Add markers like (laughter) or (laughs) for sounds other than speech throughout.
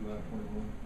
July uh, twenty-one.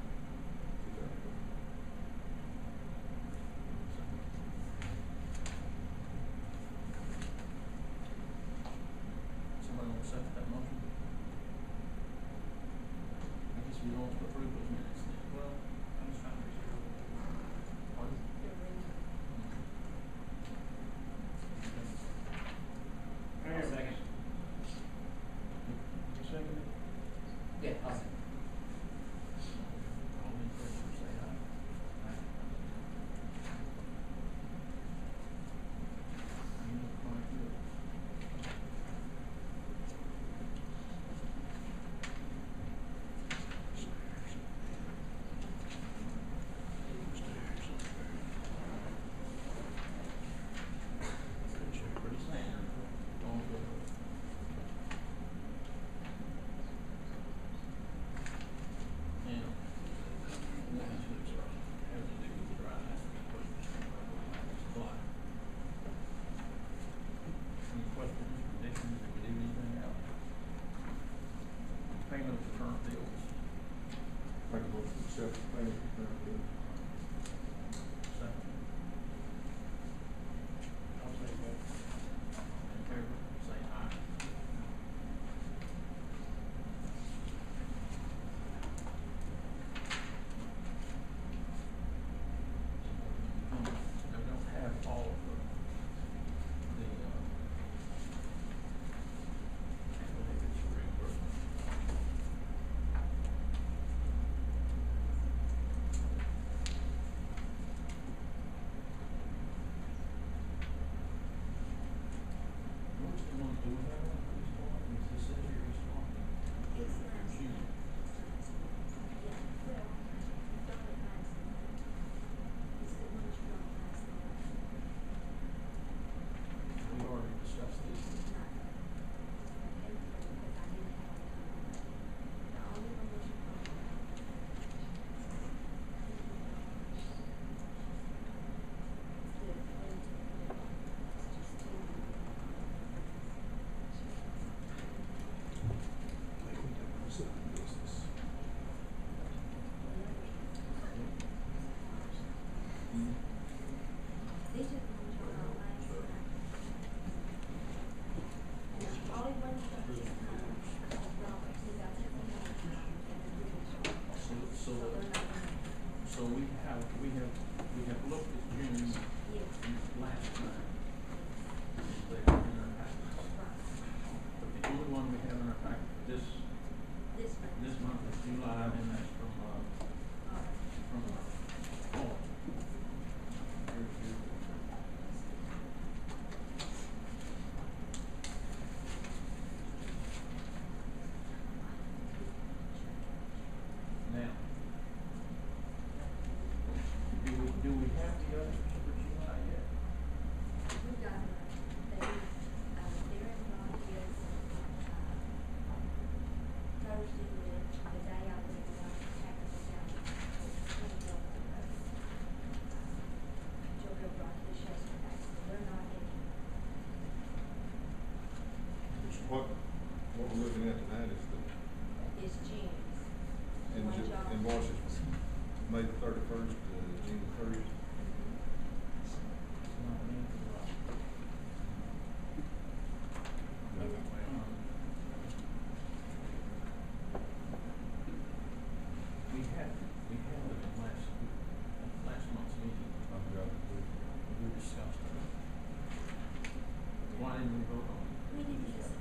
didn't even vote on it. We didn't discuss.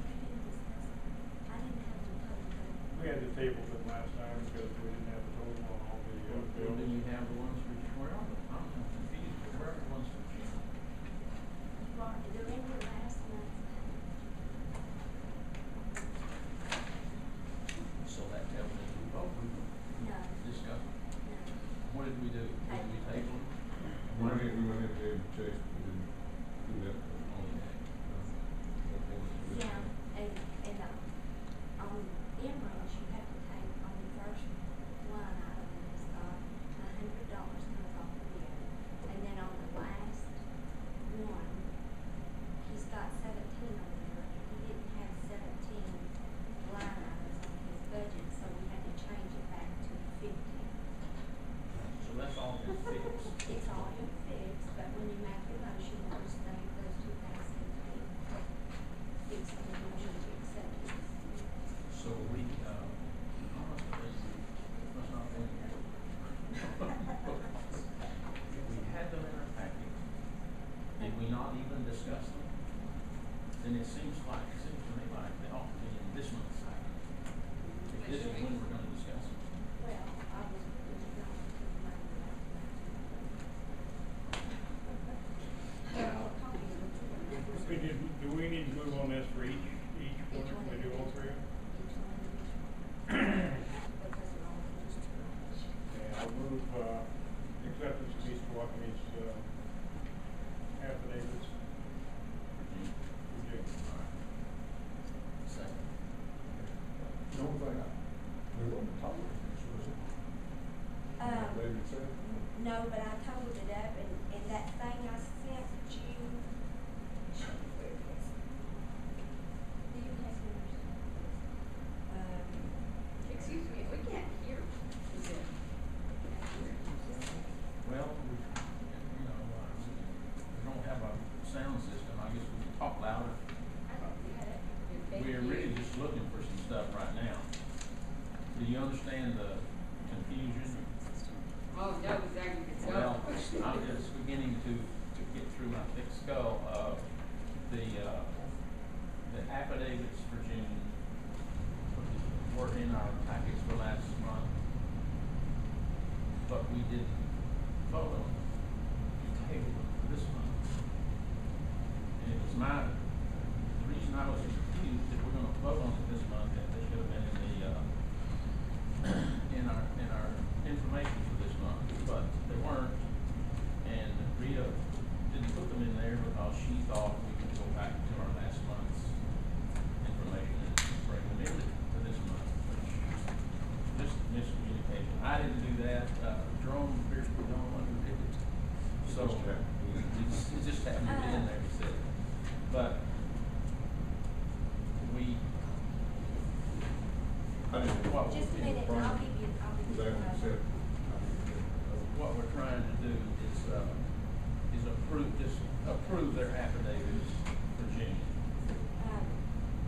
I didn't have the vote. We had table it last time because we didn't have the total on all the, uh, Well, then you have the ones for, where are the, I'm confused, but where are the ones for June? You they're last month's. So that tells me we vote, we No, no. What did we do? Did we table? it? What did we do you understand the So it just, happened to be in there, he. But we, I mean, what Just a minute, and I'll give you, I'll give you. the what we're trying to do is, uh, is approve, this approve their affidavits for June. Um,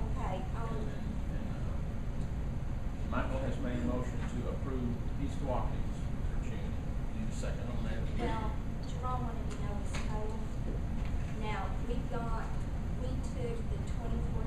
Okay, And, um, and, uh, Michael has made a motion to approve East Waukees for June. Need a second on that? Well. Now, we got, we took the twenty-four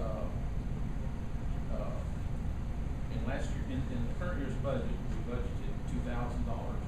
Uh, uh, in last year, in, in the current year's budget, we budgeted two thousand dollars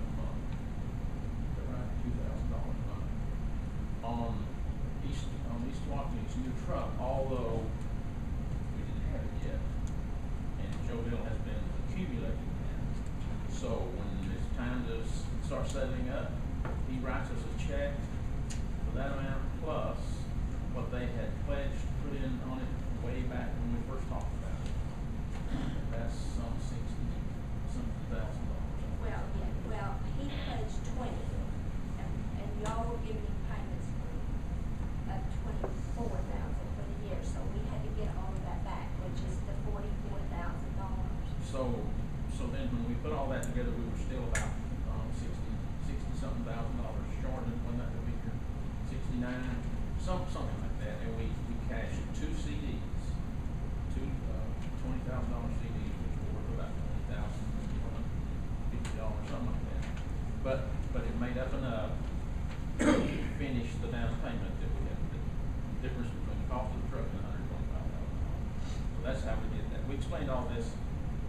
sixty-nine, some, something like that, and we, we cashed two CDs, two, uh, twenty thousand dollar CDs, which were worth about twenty thousand, fifty dollars, something like that. But, but it made up enough to finish the down payment that we had, the difference between the cost of the truck and hundred twenty-five thousand dollars. So that's how we did that. We explained all this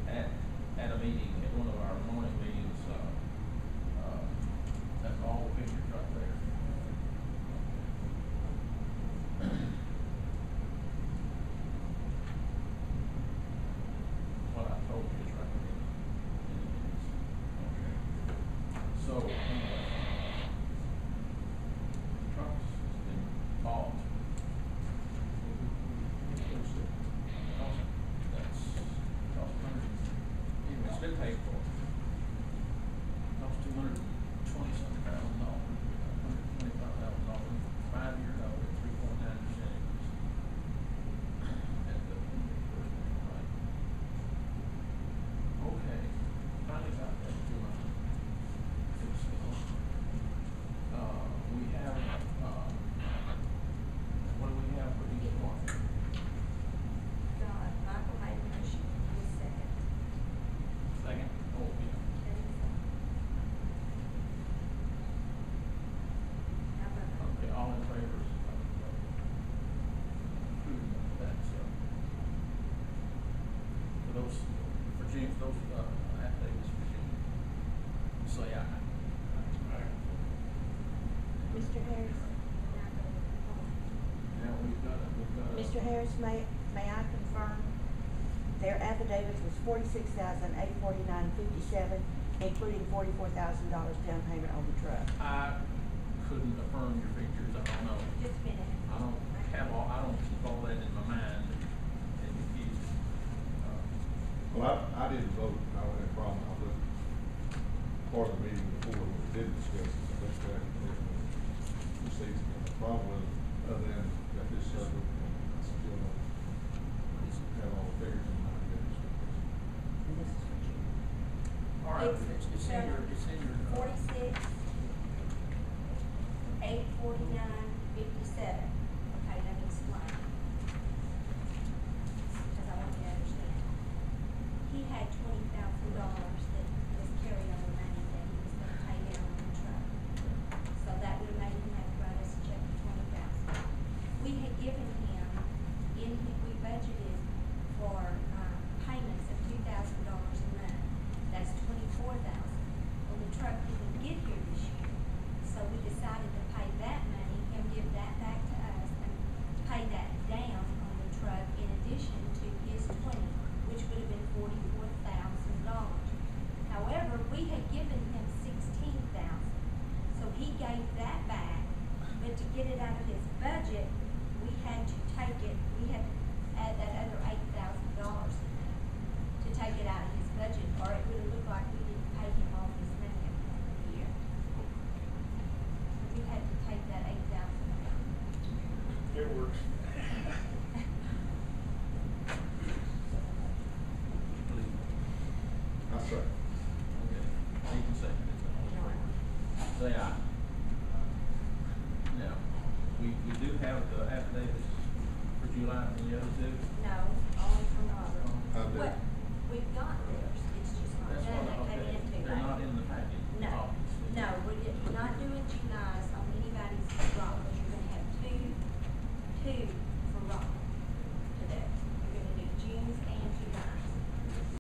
at, at a meeting, at one of our morning meetings, uh, uh, that's all the pictures right there. What I told you is right there. in the minutes. Okay. So, anyway, trucks has been bought. Cost, that's, cost hundred, anyway, it's been paid for. Cost two hundred and twenty something thousand dollars, hundred and twenty-five thousand dollars, five-year note at three point nine percent interest. At the first right. Okay, finally got that to my, to still. Uh, we have, uh, what do we have for each one? God, Michael made a motion, you second. Second? Oh, yeah. How about that? Okay, all in favor of approving that, so. For those, for June, for those, uh, affidavits for June, say aye. Mr. Harris, Now go on. Now, we've got, a- we've got. a- Mr. Harris, may, may I confirm? Their affidavit was forty-six thousand eight forty-nine fifty-seven, including forty-four thousand dollars down payment on the truck. I couldn't affirm your figures, I don't know. Just a minute. I don't have all, I don't keep all that in my mind and confused. Uh, Well, I, I didn't vote, I don't have a problem, I was part of the meeting before when we didn't discuss it, so that's why I proceeds. The problem was, other than got this circle, I still don't have all the figures in mind. yet. And this is for June. All right, It's it's, it's in your, it's in your. uh, Forty-six, eight forty-nine, fifty-seven. Okay, let me explain. Cause I want you to understand. He had twenty thousand dollars that was carryover money that he was gonna pay down on the truck. So that would have made him have to write us a check for twenty thousand. We had given him, in, we budgeted for, uh, payments of two thousand dollars a month. That's twenty-four thousand. Well, the truck didn't get here this year, so we decided to pay that money and give that back to us and pay that down on the truck in addition to his twenty, which would have been forty-four thousand dollars. However, we had given him sixteen thousand, so he gave that back, but to get it out of his budget, we had to take it, we had to add that other eight thousand dollars to take it out of his budget, or it would have looked like we didn't pay him all his money at the end of the year. So we had to take that eight thousand out. It works. (laughs) Please. I say, Okay, Nathan seconded, it, all say aye. Now, we, we do have the affidavits for July and the other two. No, only from Robert. I do. What,